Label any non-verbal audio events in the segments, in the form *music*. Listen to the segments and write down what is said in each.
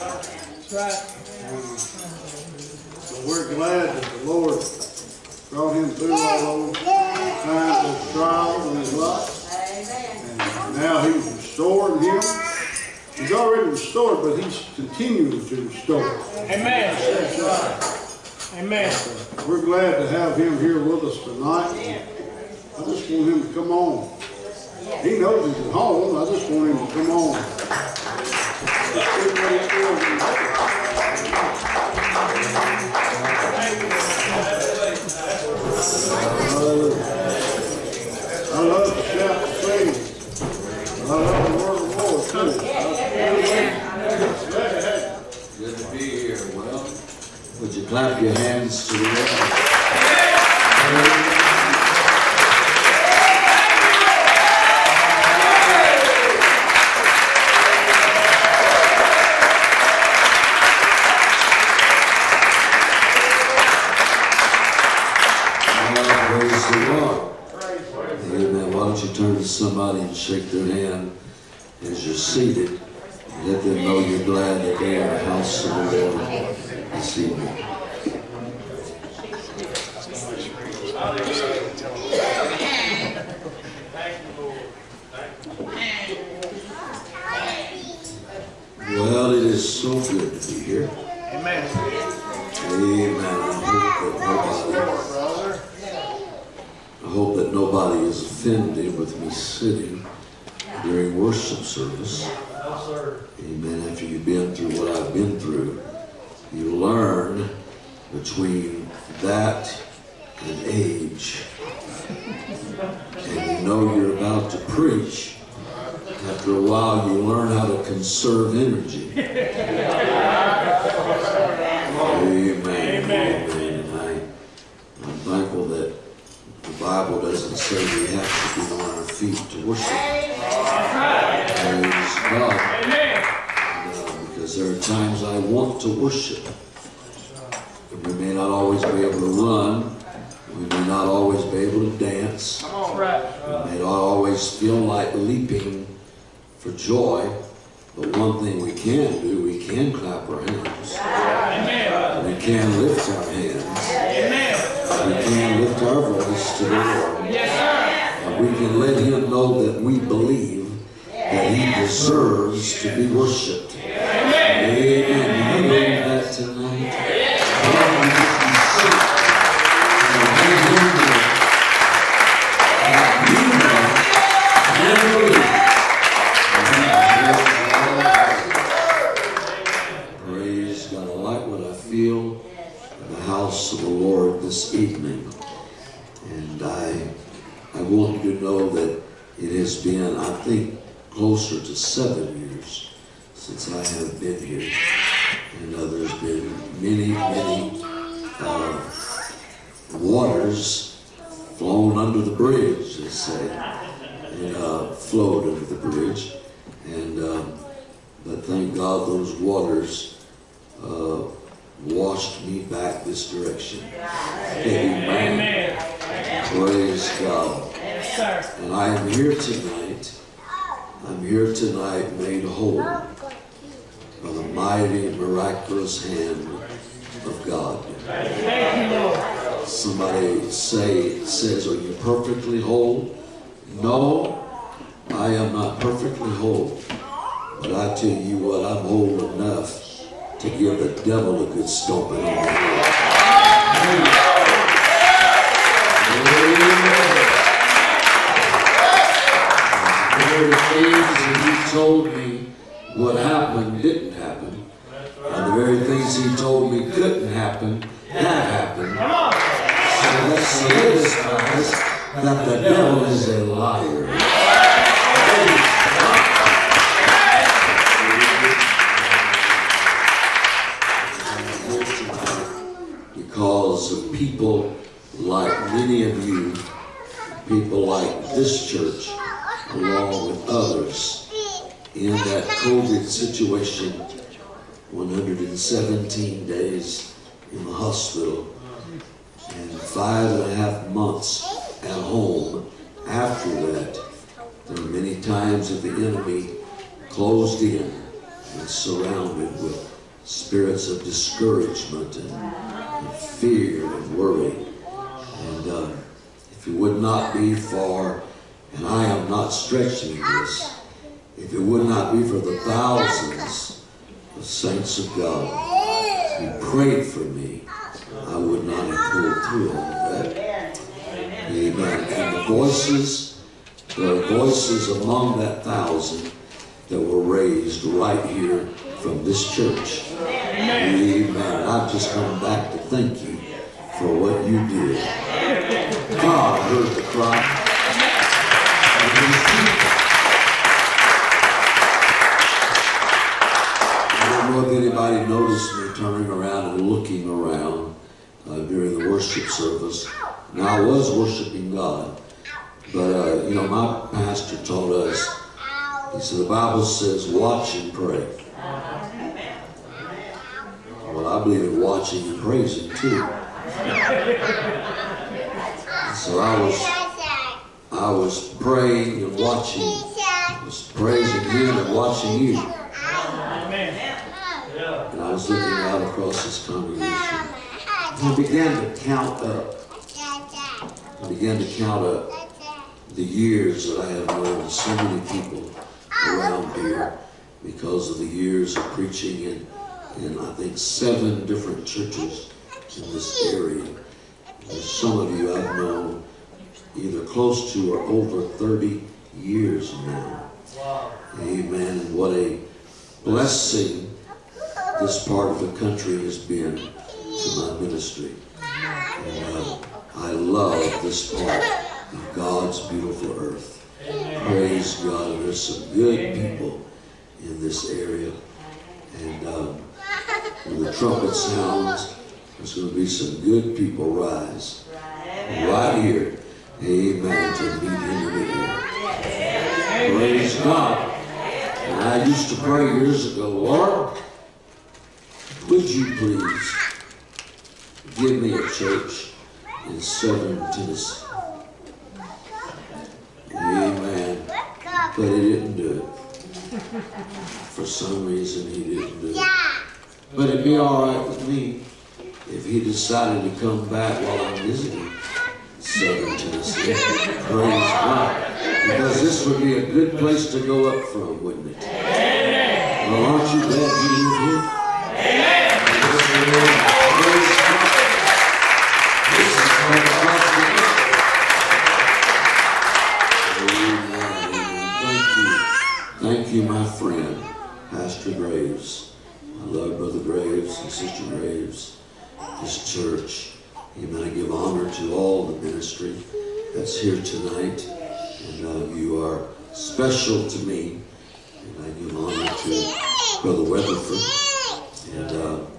That's right. So we're glad that the Lord brought him through all those times of trials in his life. And now he's restored him. He's already restored, but he's continuing to restore. Amen. Amen. We're glad to have him here with us tonight. I just want him to come on. He knows he's at home. I just want him to come on. Hallelujah. I love to shout and sing. I love the word of the Lord too. Glad to have you. Good to be here. Well, would you clap your hands to the Lord? Shake their hand as you're seated? Let them know you're glad that they're in the house of the Lord this evening. Well, it is so good to be here. Amen. Amen. I hope that nobody, I hope that nobody is offended with sitting during worship service. Amen. After you've been through what I've been through, you learn between that and age. And you know you're about to preach. After a while, you learn how to conserve energy. *laughs* Bible doesn't say we have to be on our feet to worship. Praise God. Amen. Because there are times I want to worship. And we may not always be able to run. We may not always be able to dance. We may not always feel like leaping for joy. But one thing we can do, we can clap our hands. Amen. We can lift our hands. Amen. We can lift our voice to the Lord. Yes, And uh, we can let Him know that we believe that He deserves to be worshiped. Amen. Do closer to seven years since I have been here. And uh, there's been many, many uh, waters flown under the bridge, they say, and uh, flowed under the bridge. And um, but thank God those waters uh, washed me back this direction. Amen. Amen. Praise God. Sir. And I am here tonight. I'm here tonight made whole by the mighty, miraculous hand of God. Somebody say says, "Are you perfectly whole?" No, I am not perfectly whole. But I tell you what, I'm whole enough to give the devil a good stomping on the head. He told me what happened didn't happen. And the very things he told me couldn't happen have happened. So that solidifies that the devil is a liar. Because of people like many of you, people like this church, along with others, in that COVID situation, 117 days in the hospital, and five and a half months at home after that. There were many times that the enemy closed in and surrounded with spirits of discouragement and, and fear and worry. And uh, if it would not be for, and I am not stretching this, if it would not be for the thousands of saints of God who prayed for me, I would not have pulled through all of that. Amen. And the voices, there are voices among that thousand that were raised right here from this church. Amen. I've just come back to thank you for what you did. God heard the cry noticed me turning around and looking around uh, during the worship service. Now I was worshiping God, but uh, you know my pastor taught us. He said the Bible says, "Watch and pray." Well, I believe in watching and praising too. So I was, I was praying and watching, I was praising you and watching you, was looking out across this congregation. I began to count up. I began to count up the years that I have known so many people around here because of the years of preaching in, in I think seven different churches in this area. Some of you I've known either close to or over 30 years now. Amen. And what a blessing this part of the country has been to my ministry. And uh, I love this part of God's beautiful earth. Praise God. There's some good people in this area. And um, when the trumpet sounds, there's going to be some good people rise right here. Amen. To meet him in the air. Praise God. And I used to pray years ago, Lord, would you please give me a church in southern Tennessee? Amen. But he didn't do it. For some reason, he didn't do it. But it'd be all right with me if he decided to come back while I'm visiting southern Tennessee. Praise God. Because this would be a good place to go up from, wouldn't it? Well, aren't you glad you here? Praise special to me. And I give honor to Brother Weatherford. And, uh,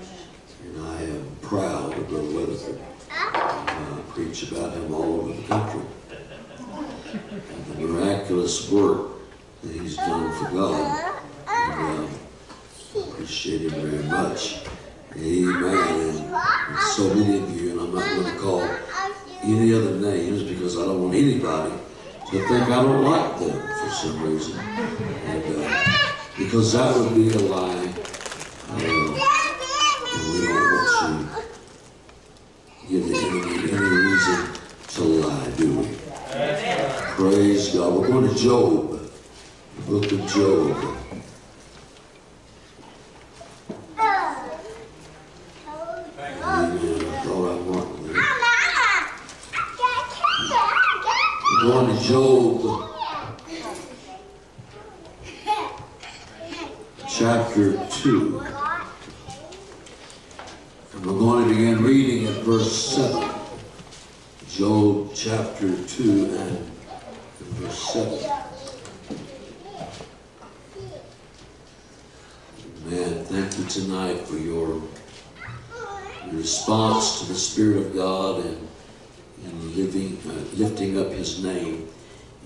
I am proud of Brother Weatherford. I preach about him all over the country. And the miraculous work that he's done for God. And, uh, appreciate him very much. Amen. And so many of you, and I'm not going to call any other names because I don't want anybody to think I don't like them for some reason. And uh, because that would be a lie. We're to Job, the book of Job. Amen. I thought I marked it. We're going to Job chapter 2. And we're going to begin reading at verse 7. Job chapter 2 and verse 7. Man, thank you tonight for your, your response to the Spirit of God and in living, uh, lifting up His name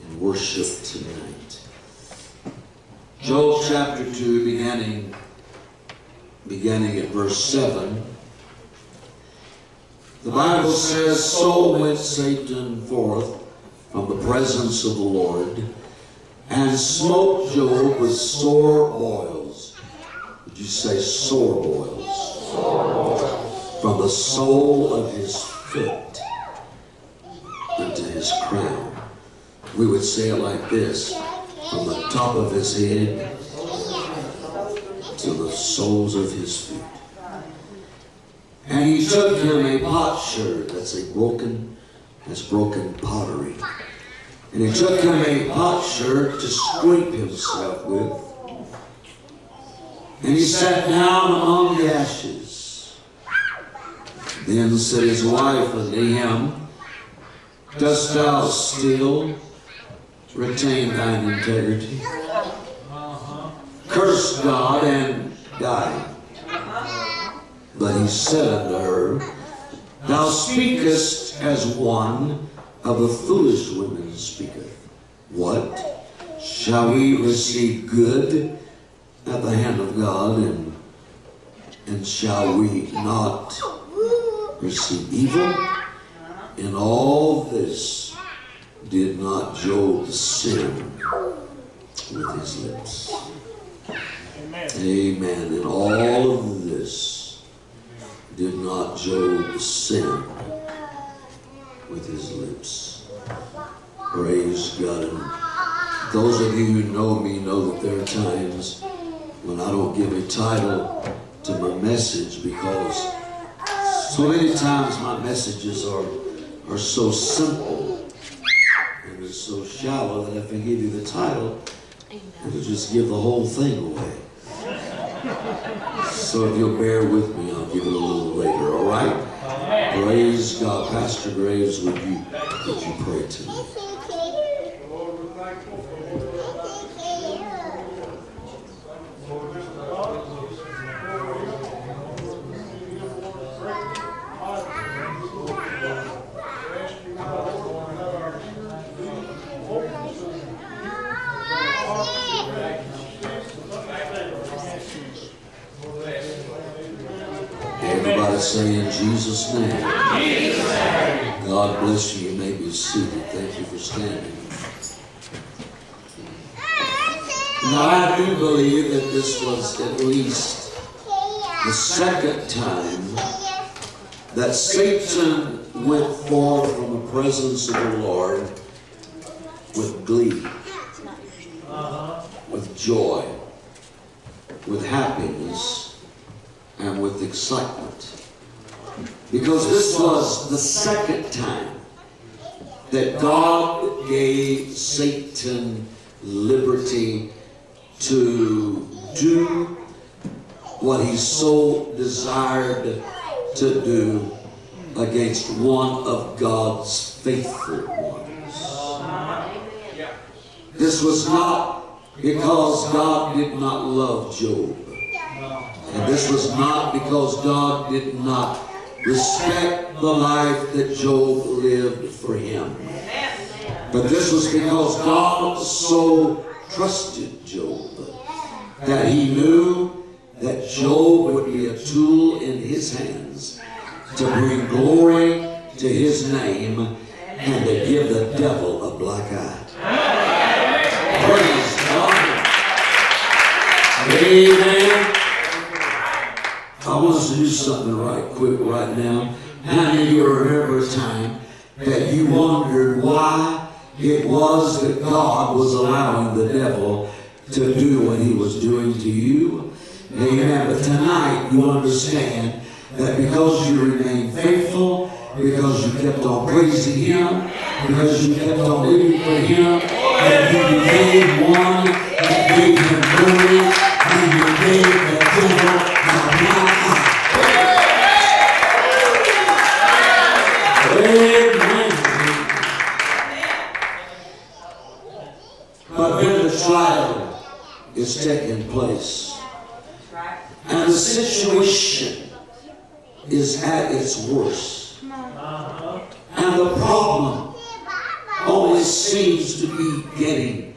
in worship tonight. Job chapter 2, beginning, beginning at verse 7. The Bible says, So went Satan forth from the presence of the Lord, and smote Job with sore boils, Would you say sore boils? From the sole of his foot unto his crown. We would say it like this from the top of his head to the soles of his feet. And he took him a potsherd, that's a broken, that's broken pottery. And he took him a potsherd to scrape himself with. And he sat down among the ashes. Then said his wife unto him, Dost thou still retain thine integrity? Curse God and die. But he said unto her, Thou speakest as one of the foolish women speaketh. What? Shall we receive good at the hand of God, and, and shall we not receive evil? In all this did not Job sin with his lips. Amen. In all of this did not Job sin with his lips. Praise God. And those of you who know me know that there are times when I don't give a title to my message because so many times my messages are, are so simple and it's so shallow that if I give you the title, it'll just give the whole thing away. So if you'll bear with me, I'll give it a little later, all right? Praise God. Pastor Graves, would you, would you pray to me? Lord, we're thankful for Lord, just the thoughts Everybody say in Jesus' name. God bless you. You may be seated. Thank you for standing. Now, I do believe that this was at least the second time that Satan went forth from the presence of the Lord with glee, with joy, with happiness, and with excitement. Because this was the second time that God gave Satan liberty to do what he so desired to do against one of God's faithful ones. This was not because God did not love Job. And this was not because God did not respect the life that Job lived for him. But this was because God so trusted Job that he knew that Job would be a tool in his hands to bring glory to his name and to give the devil a black eye. Praise God. Amen. I want us to do something right quick right now. How many of you remember a time that you wondered why it was that God was allowing the devil to do what he was doing to you? Amen. But tonight you understand that because you remained faithful, because you kept on praising him, because you kept on living for him, and you became one that gave him glory, and you gave the devil a black eye. Amen. But then the trial is taking place. And the situation is at its worst. And the problem always seems to be getting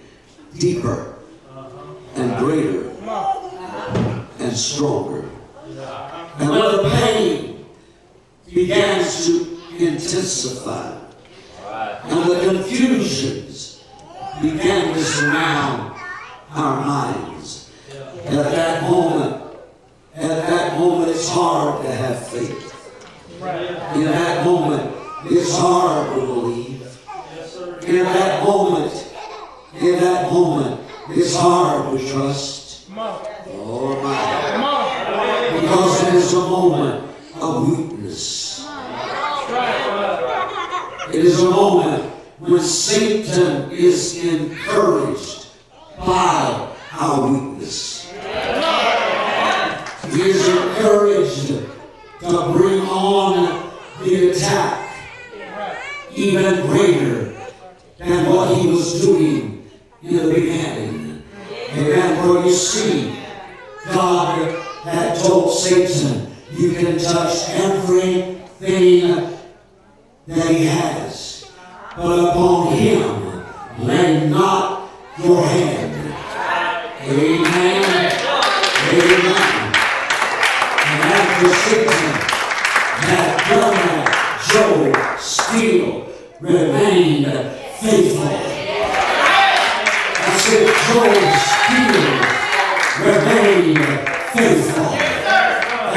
deeper and greater and stronger. And when the pain begins to intensify and the confusions began to surround our minds, at that moment at that moment it's hard to have faith. In that moment, it's hard to believe. In that moment, in that moment, it's hard to trust. Oh my. Because it is a moment of weakness. It is a moment when Satan is encouraged by our weakness. He is encouraged to bring on the attack even greater than what he was doing in the beginning. Amen. For you see, God had told Satan, you can touch everything that he has, but upon him lay not your hand. Amen. Amen. And after Satan had done Job still remained faithful. I said, Job still remained faithful.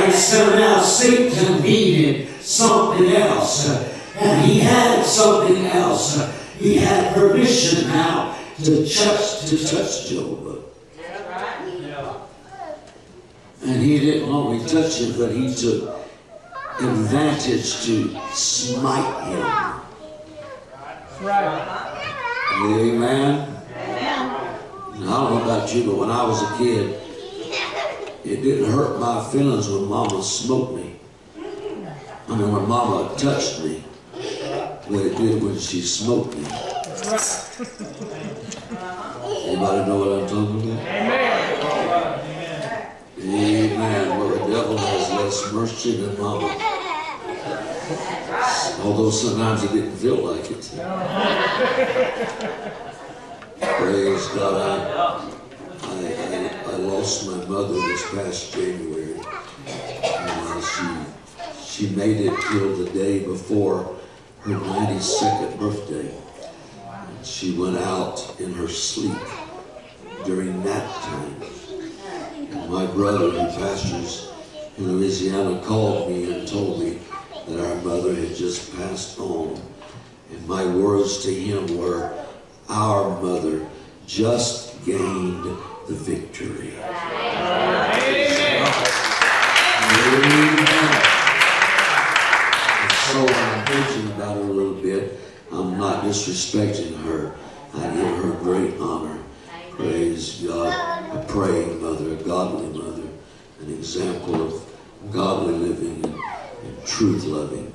And so now Satan needed something else. And he had something else. He had permission now to touch, to touch Job. And he didn't only touch him, but he took advantage to smite him. Right. Amen. And I don't know about you, but when I was a kid, it didn't hurt my feelings when Mama smoked me. I mean, when Mama touched me, what it did when she smoked me. *laughs* Anybody know what I'm talking about? Amen. Amen. Well, the devil has less mercy than Mama. Although sometimes it didn't feel like it. Praise God. I, I, I, I lost my mother this past January. Uh, she, she made it till the day before her 92nd birthday. She went out in her sleep during that time. And my brother, who pastors in Louisiana, called me and told me that our mother had just passed on. And my words to him were, Our mother just gained the victory. Amen. And so I'm preaching about her. I'm not disrespecting her. I give her great honor. Praise God. A praying mother, a godly mother, an example of godly living and, and truth loving.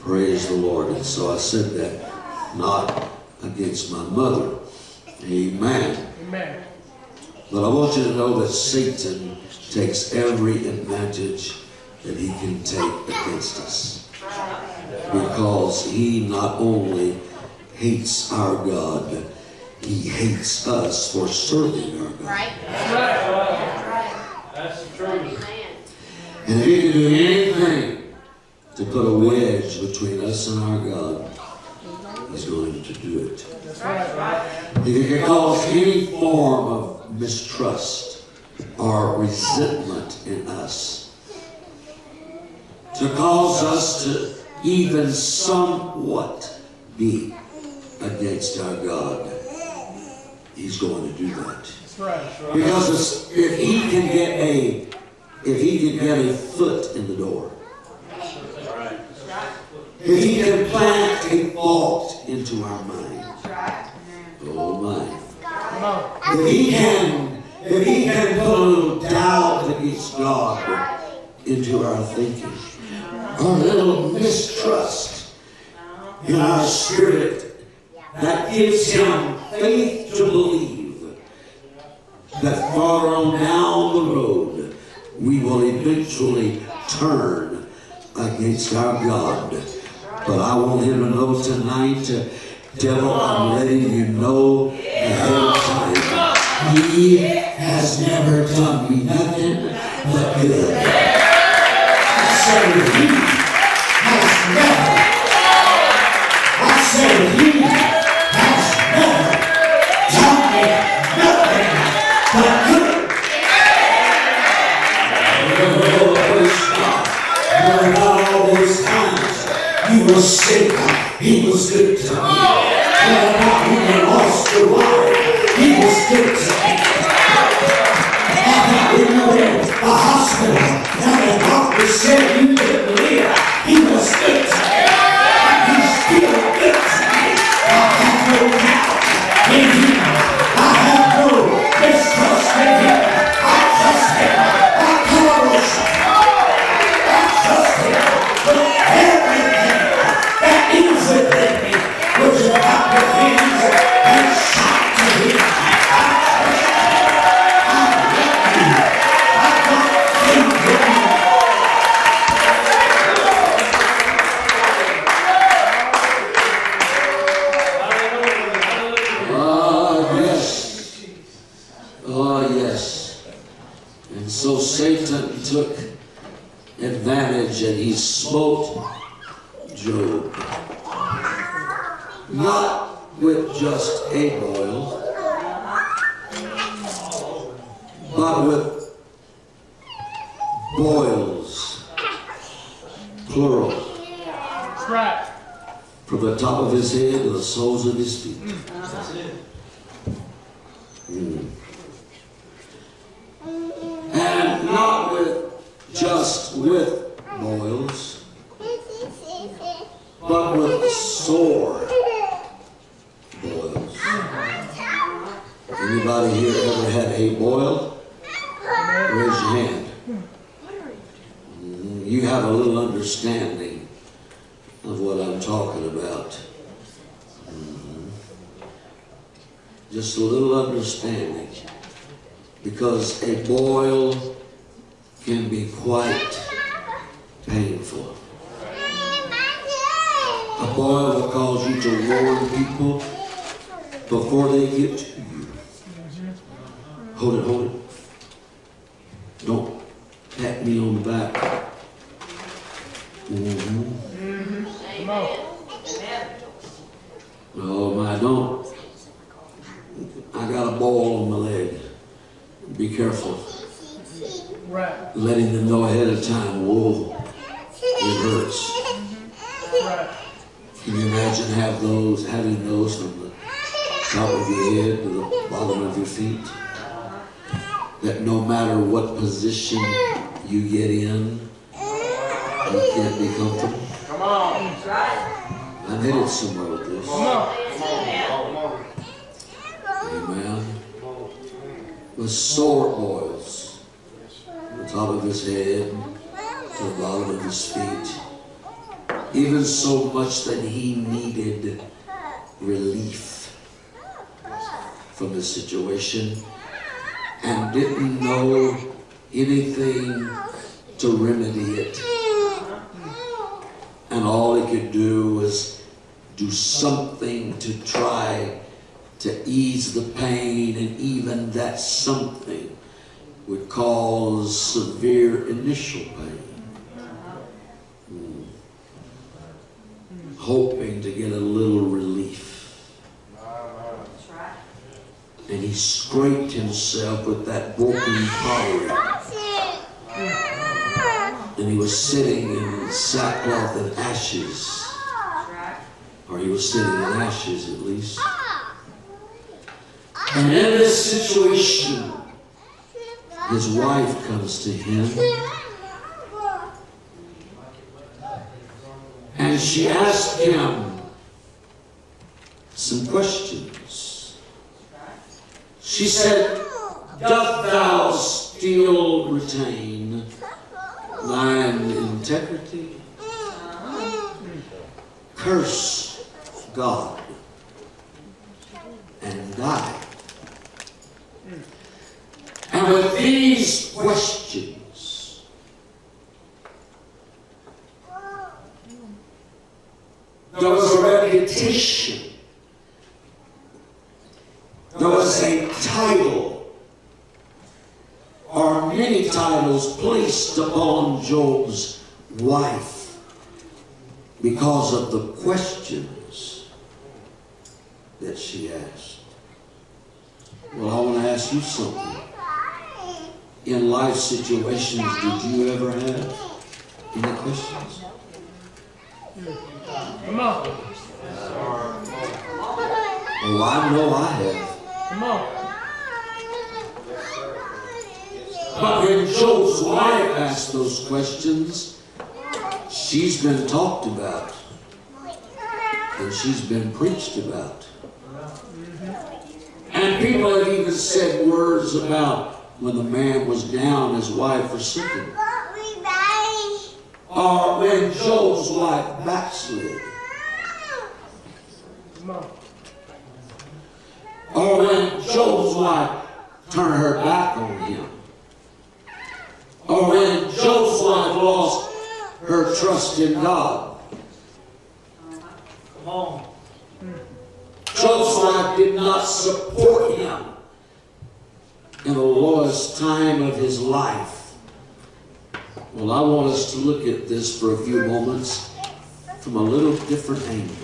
Praise the Lord. And so I said that not against my mother. Amen. Amen. But I want you to know that Satan takes every advantage that he can take against us. Because he not only hates our God, he hates us for serving our God. Right? That's the truth. And if he can do anything to put a wedge between us and our God, he's going to do it. If he can cause any form of mistrust or resentment in us, to cause us to even somewhat be against our God, he's going to do that. That's right. That's right. Because if he can get a, if he can get a foot in the door, if he can plant a thought into our mind, oh my. If he can, if he can put a little doubt against God into our thinking, a little mistrust in our spirit that gives him faith to believe that far on down the road we will eventually turn against our God. But I want him to know tonight, devil, I'm letting you know ahead of time. He has never done me nothing but good say he has never. I say he has never taught me nothing. You will always stop. You will always find. You will say he was good to me. You lost your life, he was good to me. I got in the hospital, and the doctor Boil will cause you to warn people before they get to you. Hold it, hold it. Don't pat me on the back. Mhm. Come on. Oh my, don't. I got a ball on my leg. Be careful. Right. Letting them know ahead of time, whoa, it hurts. Right. Can you imagine have those, having those from the top of your head to the bottom of your feet? That no matter what position you get in, you can't be comfortable. Come on. I'm headed somewhere with this. Come on. Amen. With sore boils, the top of his head to the bottom of his feet, even so much that he needed relief from the situation and didn't know anything to remedy it. And all he could do was do something to try to ease the pain, and even that something would cause severe initial pain. Hoping to get a little relief. And he scraped himself with that broken pottery. And he was sitting in sackcloth and ashes. Or he was sitting in ashes at least. And in this situation, his wife comes to him and she asked him some questions. She said, Doth thou still retain thine integrity? Curse God and die. And with these questions, there was a reputation, there was a title, or many titles placed upon Job's wife because of the questions that she asked. Well, I want to ask you something. In life situations, did you ever have any questions? Come on. Oh, I know I have. Come on. But when Job's wife asked those questions, she's been talked about. And she's been preached about. And people have even said words about when the man was down, his wife forsaken. Or when Job's wife backslid. Or when Job's wife turned her back on him. Or when Job's wife lost her trust in God. Come on. Wife did not support him in the lowest time of his life. Well, I want us to look at this for a few moments from a little different angle.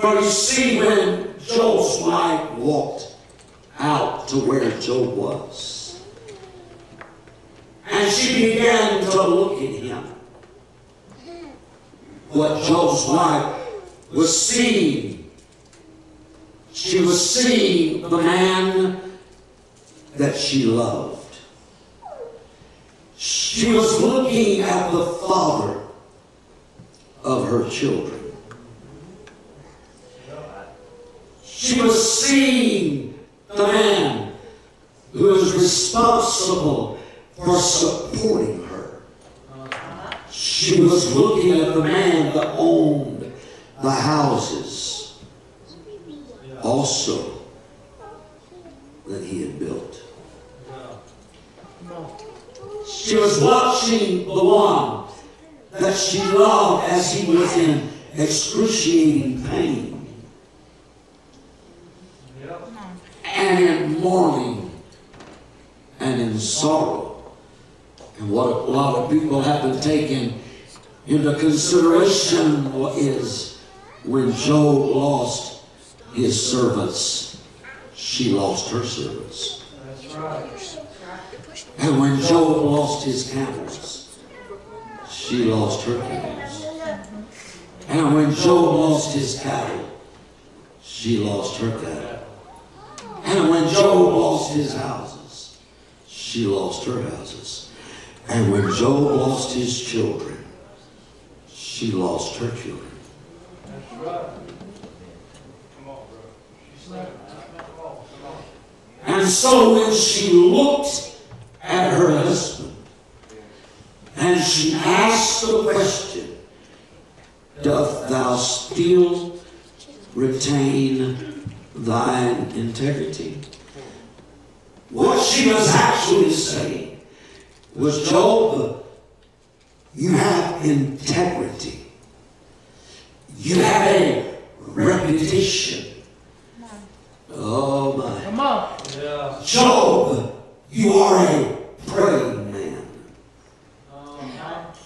For you see, when Job's wife walked out to where Job was, and she began to look at him, what Job's wife was seeing, she was seeing the man that she loved. She was looking at the father of her children. She was seeing the man who was responsible for supporting her. She was looking at the man that owned the houses also that he had built. She was watching the one that she loved as he was in excruciating pain and in mourning and in sorrow. And what a lot of people haven't taken into consideration is when Job lost his servants, she lost her servants. And when Job lost his camels, she lost her camels. And when Job lost his cattle, she lost her cattle. And when Job lost his houses, she lost her houses. And when Job lost his children, she lost her children. That's right. And so when she looked at her husband and she asked the question, Doth thou still retain thine integrity? What she was actually saying was, Job, you have integrity. You have a reputation. Oh my. Come on. Yeah. Job, you are a praying man.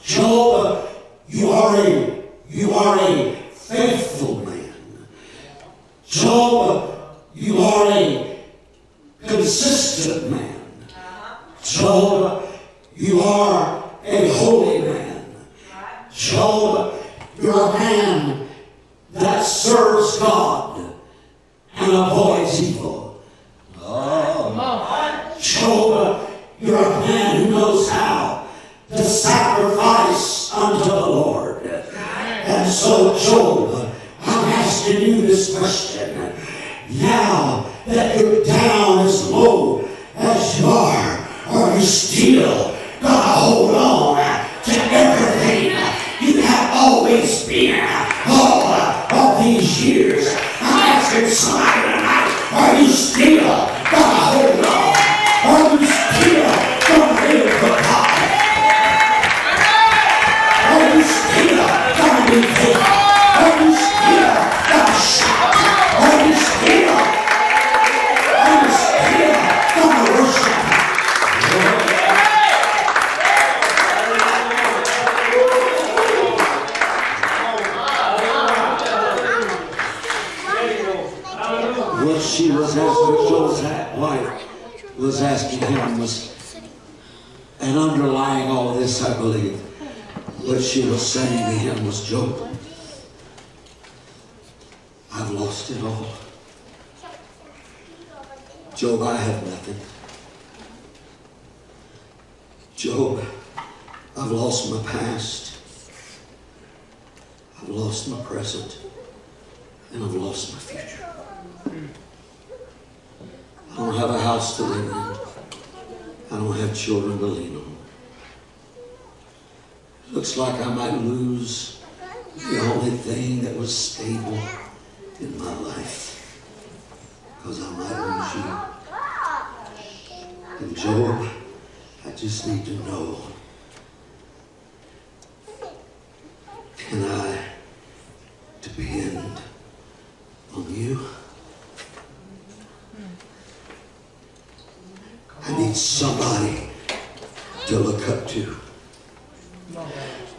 Job, you are a you are a faithful man. Job, you are a consistent man. Job, you are a holy man. Job, you're a man that serves God and avoids evil. Oh, Job, you're a man who knows how to sacrifice unto the Lord. And so, Job, I'm asking you this question. Now that you're down as low as you are, are you still gonna hold on to everything you have always been all of these years? I'm asking somebody tonight, are you still gonna hold believe, What she was saying to him was, Job, I've lost it all. Job, I have nothing. Job, I've lost my past. I've lost my present. And I've lost my future. I don't have a house to live in. I don't have children to lean on. Looks like I might lose the only thing that was stable in my life. Because I might lose you. And Job, I just need to know. Can I depend on you? I need somebody to look up to.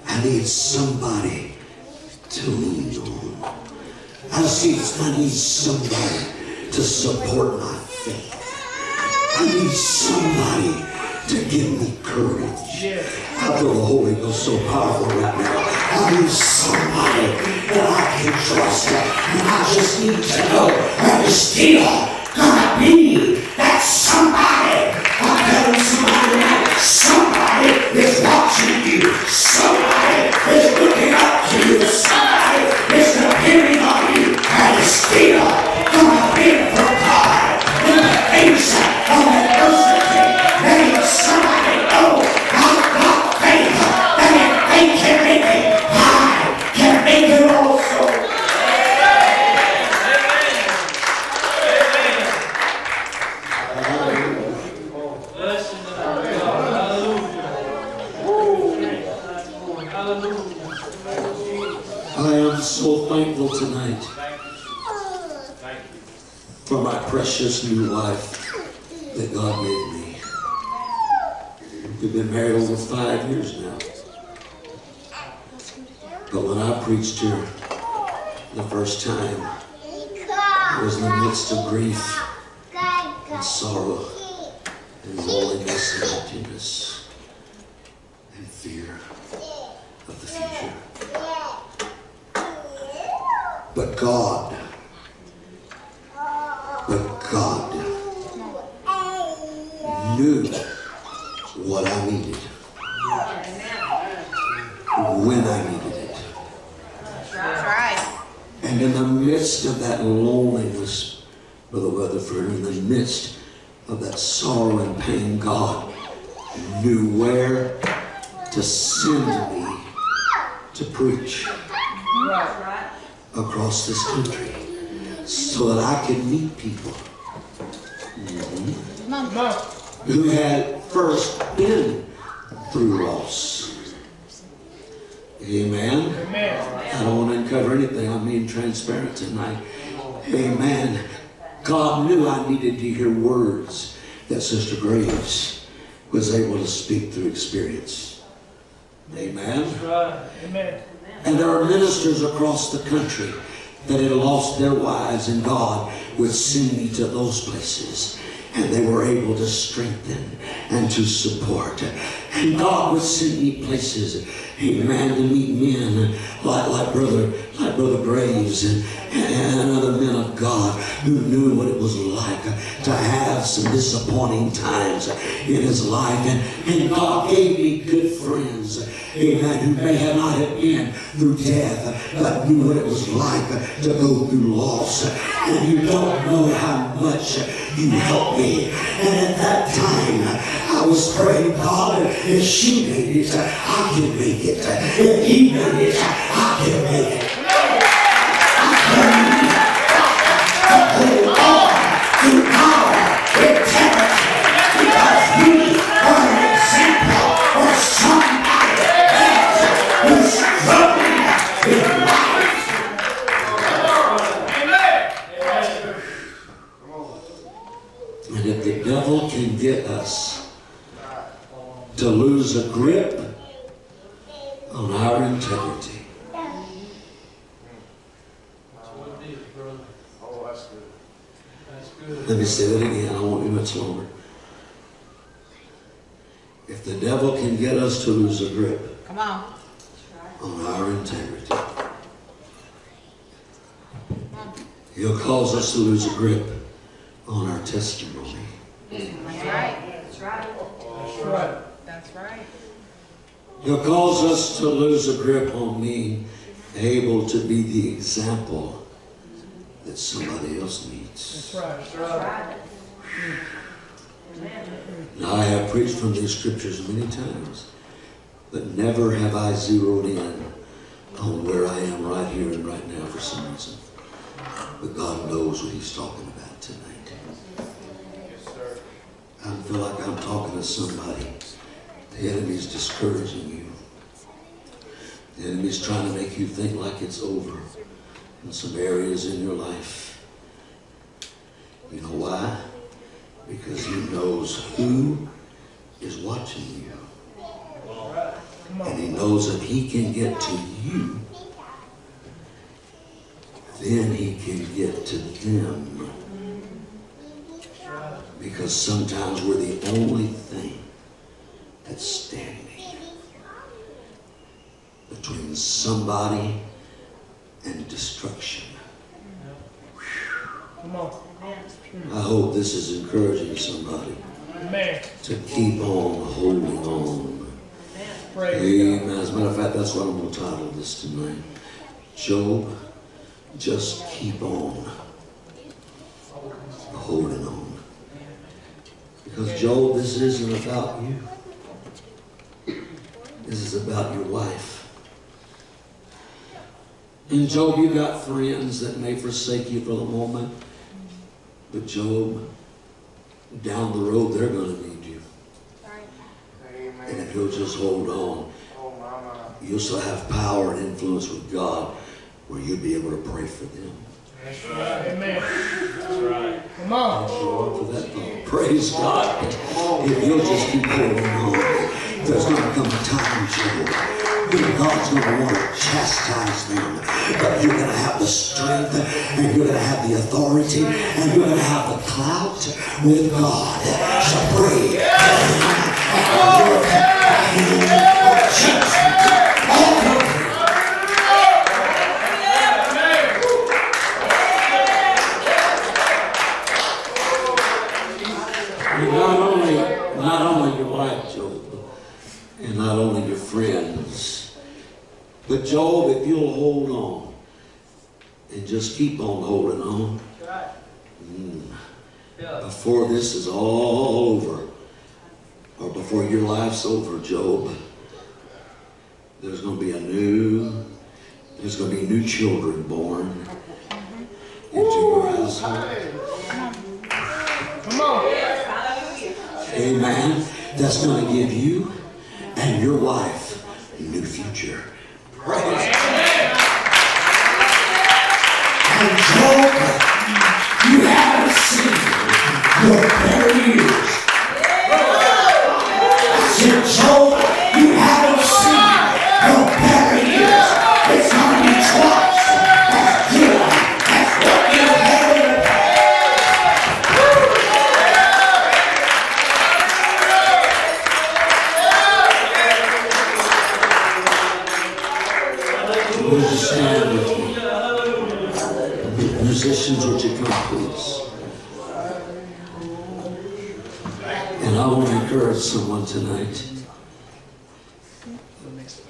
I need somebody to lean on. I see I need somebody to support my faith. I need somebody to give me courage. I feel the Holy Ghost so powerful right now. I need somebody that I can trust. And I just need to know that is still that God gave me. We've been married over five years now. But when I preached here the first time, I was in the midst of grief and sorrow and loneliness and emptiness and fear of the future. But God, but God knew what I needed when I needed it. That's right. And in the midst of that loneliness, Brother Weatherford, in the midst of that sorrow and pain, God knew where to send me to preach across this country so that I could meet people who had first been through loss. Amen. I don't want to uncover anything. I'm being transparent tonight. Amen. God knew I needed to hear words that Sister Graves was able to speak through experience. Amen. Right. Amen. And there are ministers across the country that had lost their wives, and God would send me to those places. And they were able to strengthen and to support. And God would send me places, amen, to meet men like, like brother, like Brother Graves and, and other men of God who knew what it was like to have some disappointing times in his life. And, and God gave me good friends, amen, who may have not have been through death, but knew what it was like to go through loss. And you don't know how much you helped me. And at that time, I was praying, God, if she made it, I can make it. If he made it, I can make it. Grip on our testimony. That's right. That's right. That's right. That's right. He'll cause us to lose a grip on being able to be the example that somebody else needs. That's right. That's right. Now, I have preached from these scriptures many times, but never have I zeroed in on where I am right here and right now for some reason. But God knows what He's talking about tonight. I feel like I'm talking to somebody. The enemy's discouraging you. The enemy's trying to make you think like it's over in some areas in your life. You know why? Because he knows who is watching you. And he knows if he can get to you, then he can get to them. Because sometimes we're the only thing that's standing between somebody and destruction. Come on. I hope this is encouraging somebody Amen. to keep on holding on. Amen. As a matter of fact, that's what I'm going to title this tonight. Job, just keep on holding on. Because, Job, this isn't about you. This is about your wife. And, Job, you got friends that may forsake you for the moment. But, Job, down the road, they're going to need you. And if you'll just hold on, you'll still have power and influence with God where you'll be able to pray for them. That's right. Amen. That's right. Come on. Hold on for that thought. Praise God. If you'll just keep holding on, there's going to come a time, when God's going to want to chastise them. But you're going to have the strength, and you're going to have the authority, and you're going to have the clout with God. So pray. And not only, not only your wife, Job, and not only your friends, but Job, if you'll hold on and just keep on holding on, mm, before this is all over, or before your life's over, Job, there's going to be a new, there's going to be new children born into your household. Come on. Amen. That's going to give you and your wife a new future. Praise And Job, you haven't seen your better years. I said, Job, I want to encourage someone tonight.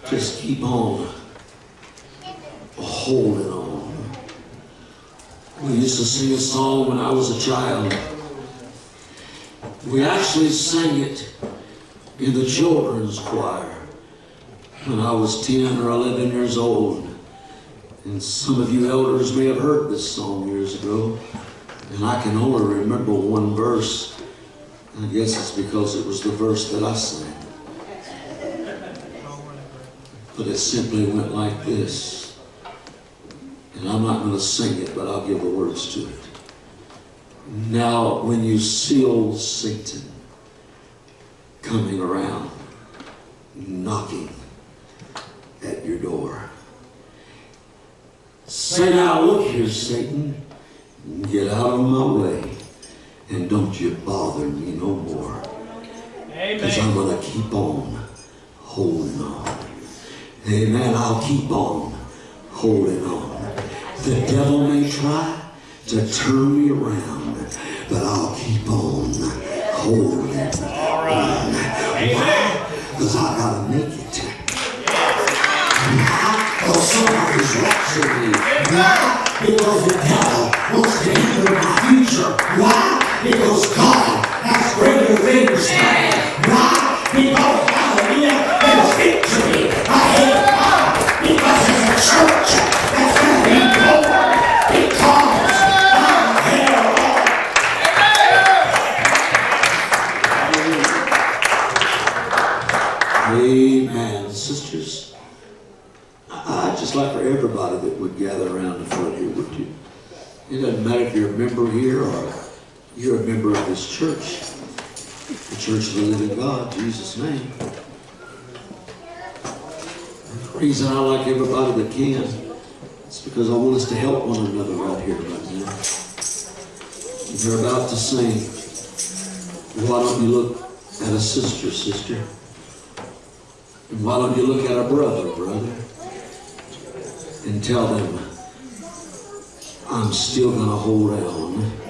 Just keep on holding on. We used to sing a song when I was a child. We actually sang it in the children's choir when I was 10 or 11 years old. And some of you elders may have heard this song years ago. And I can only remember one verse. I guess it's because it was the verse that I sang. But it simply went like this. And I'm not going to sing it, but I'll give the words to it. Now, when you see old Satan coming around, knocking at your door, say now, look here, Satan, get out of my way, and don't you bother me no more. Because I'm going to keep on holding on. Amen. I'll keep on holding on. The devil may try to turn me around, but I'll keep on holding on. Why? Because I gotta make it. Why? Because somebody's watching me. Why? Because the devil wants to hinder my future. Why? Because God has greater things. Why? Because hallelujah, there's victory ahead. Why? Because there's a church that's going to be born. Because I'm held on. Amen. Sisters, I- I'd just like for everybody that would gather around the front here, would you? It doesn't matter if you're a member here or you're a member of this church, the Church of the Living God, Jesus' name. The reason I like everybody that can is because I want us to help one another right here, right now. They're about to sing. Why don't you look at a sister, sister? And why don't you look at a brother, brother? And tell them, I'm still going to hold on.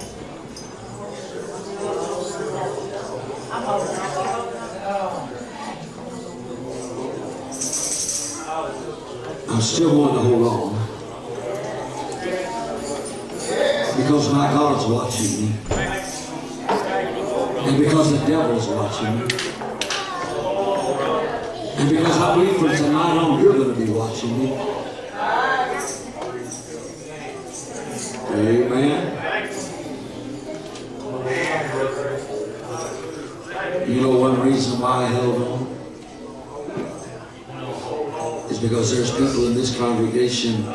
I'm still going to hold on. Because my God's watching me. And because the devil's watching me. And because I believe from tonight on you're going to be watching me. Amen. You know one reason why I held on? Is because there's people in this congregation.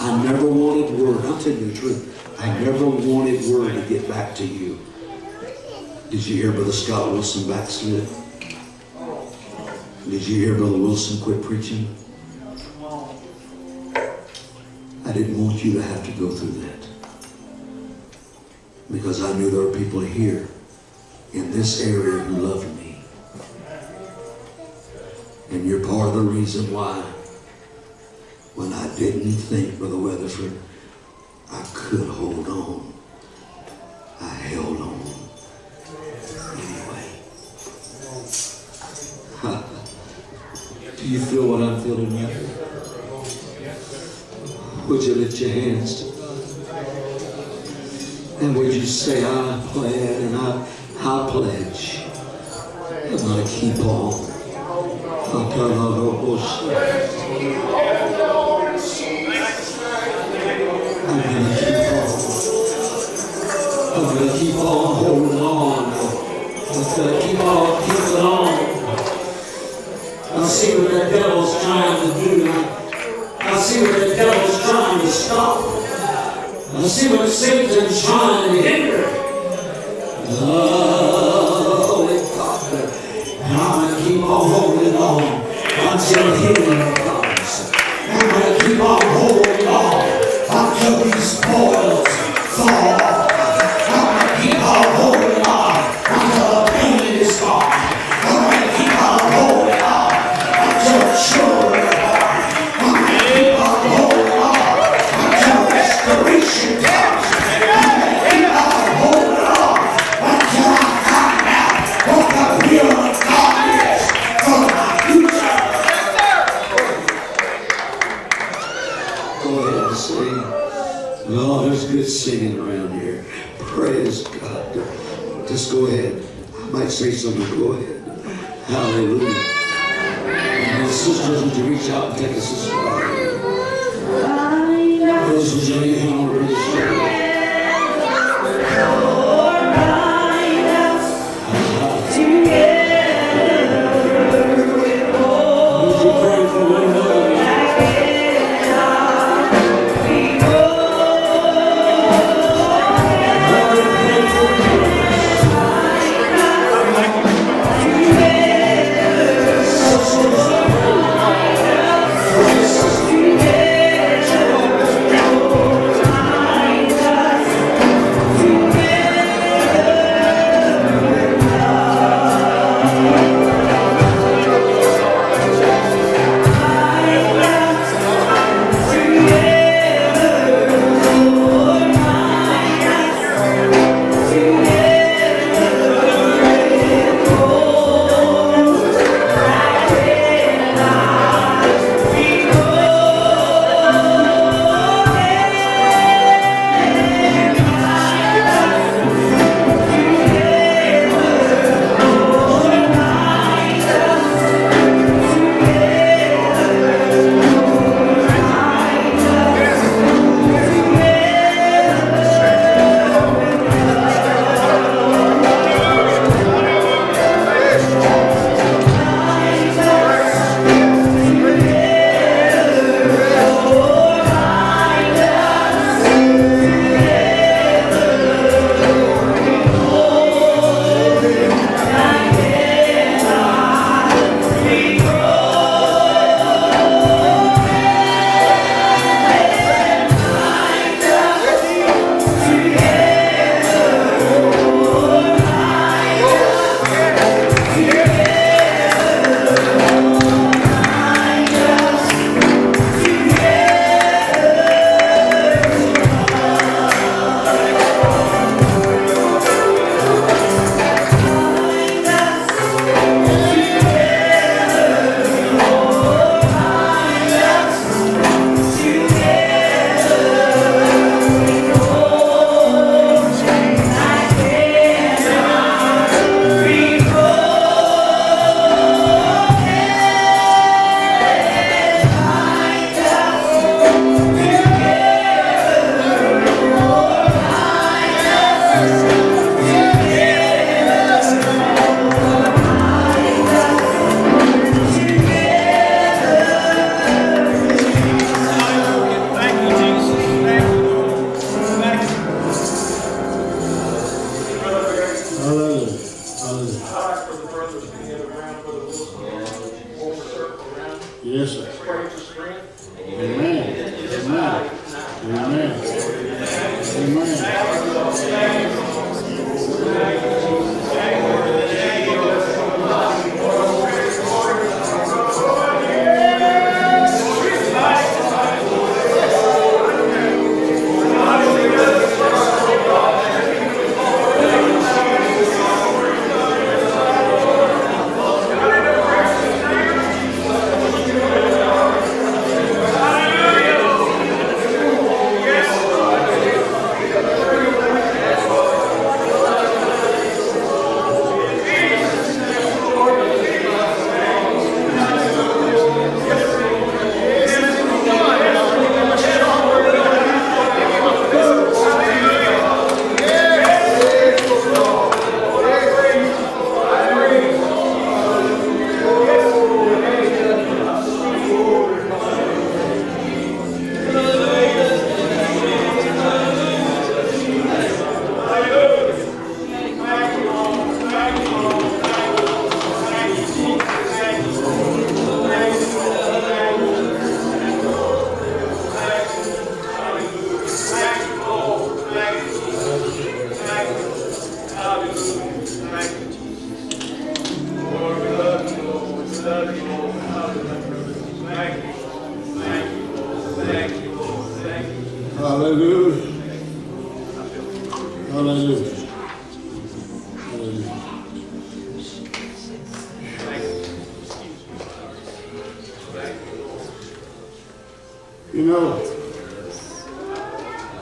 I never wanted word. I'll tell you the truth. I never wanted word to get back to you. Did you hear Brother Scott Wilson backslid? Did you hear Brother Wilson quit preaching? I didn't want you to have to go through that. Because I knew there were people here in this area who loved me. And you're part of the reason why when I didn't think, Brother Weatherford, I could hold on. I held on. Anyway. *laughs* Do you feel what I'm feeling now? Would you lift your hands And would you say, I pledge and I, I pledge. I'm to keep on. I'm to keep on. I'm to keep on holding on. I'm to keep on keeping on. I see what the devil's trying to do. I see what the devil's trying to stop. I see what Satan's trying to hinder. Good singing around here. Praise God. Just go ahead. I might say something. Go ahead. Hallelujah. And sisters, would you reach out and take a sister? Brothers, would you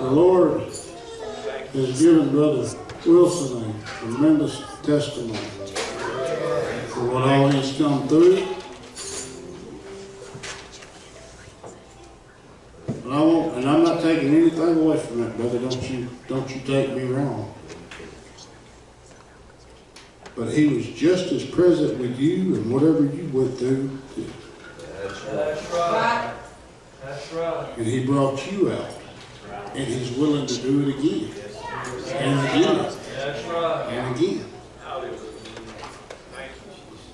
the Lord has given Brother Wilson a tremendous testimony for what all he's come through. And I won't, and I'm not taking anything away from that, brother, don't you, don't you take me wrong. But he was just as present with you and whatever you went through, That's right. That's right. and he brought you out. And he's willing to do it again, and again, and again.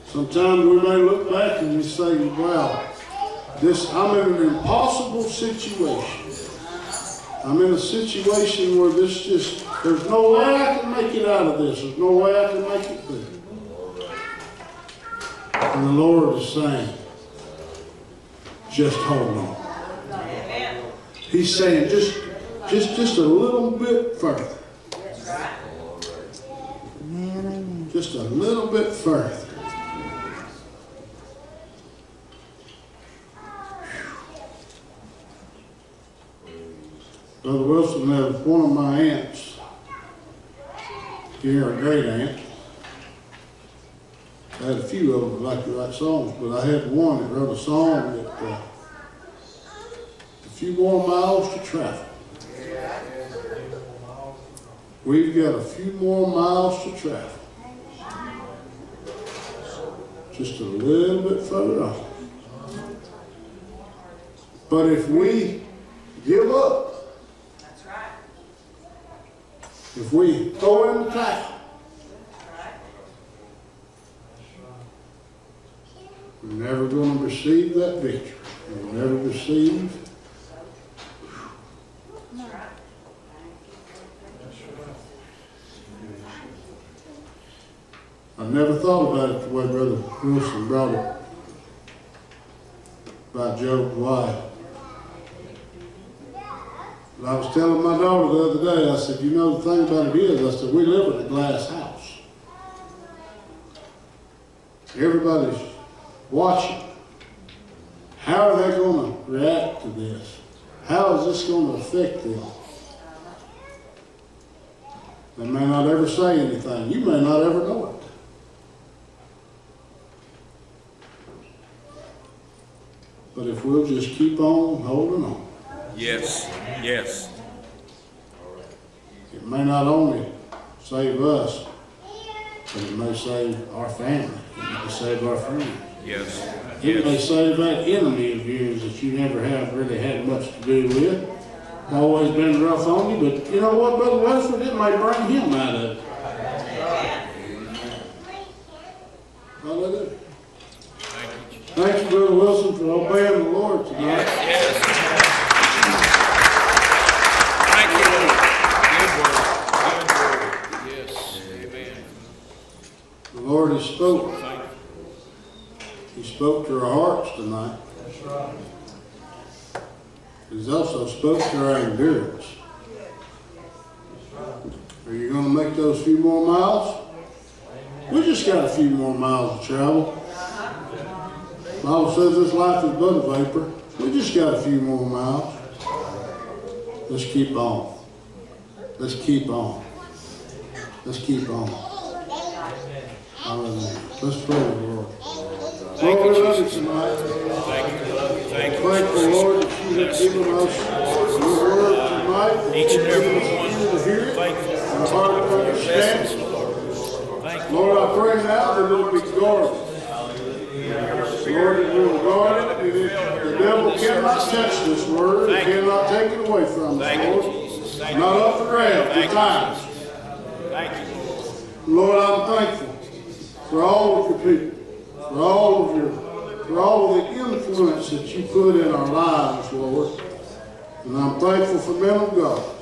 Sometimes we may look back and we say, wow, this, I'm in an impossible situation. I'm in a situation where this just, there's no way I can make it out of this. There's no way I can make it through. And the Lord is saying, just hold on. He's saying, just, just, just a little bit further. Just a little bit further. Brother Wilson had one of my aunts, here, a great aunt. I had a few of them that like to write songs, but I had one that wrote a song that, uh, a few more miles to travel. We've got a few more miles to travel. Just a little bit further on. But if we give up, if we throw in the towel, we're never going to receive that victory. We'll never receive. Never thought about it the way Brother Wilson brought it by wife. But I was telling my daughter the other day, I said, you know, the thing about it is, I said, we live in a glass house. Everybody's watching. How are they going to react to this? How is this going to affect them? They may not ever say anything. You may not ever know it. But if we'll just keep on holding on, Yes, yes. it may not only save us, but it may save our family. It may save our friends. Yes. It may save that enemy of yours that you never have really had much to do with. Always been rough on you, but you know what, Brother Wesley, it may bring him out of it. Hallelujah. Thank you, Brother Wilson, for obeying the Lord tonight. Yes. Thank you, Lord. Good word. Good word. Yes. Amen. The Lord has spoken. He spoke to our hearts tonight. That's right. He's also spoke to our endurance. That's right. Are you gonna make those few more miles? We just got a few more miles to travel. Bible says this life is but a vapor. We just got a few more miles. Let's keep on. Let's keep on. Let's keep on. Hallelujah. Let's pray, Lord. Thank Lord, you, we love you tonight. Thank you. Thank you. Thankful, Lord, that you have given us your word tonight. Each and every one. to hear it, Thankful. and a heart to understand. Blessings, Lord. Thank you. Lord, I pray now that it'll be guarded. Lord, it will guard it, the devil cannot touch this word, he cannot take it away from us, Lord. Not up for grabs Thank at times. Thank you, Lord. Lord, I'm thankful for all of your people, for all of your, for all of the influence that you put in our lives, Lord. And I'm thankful for men of God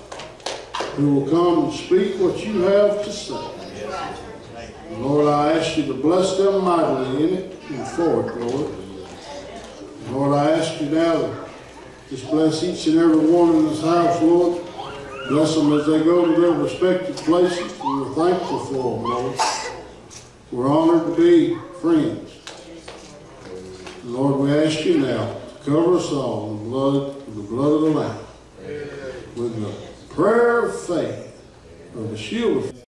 who will come and speak what you have to say. Lord, I ask you to bless them mightily in it and for it, Lord. Lord, I ask you now to just bless each and every one in this house, Lord. Bless them as they go to their respective places. We're thankful for them, Lord. We're honored to be friends. Lord, we ask you now to cover us all in the blood, with the blood of the Lamb, with the prayer of faith, of the shield of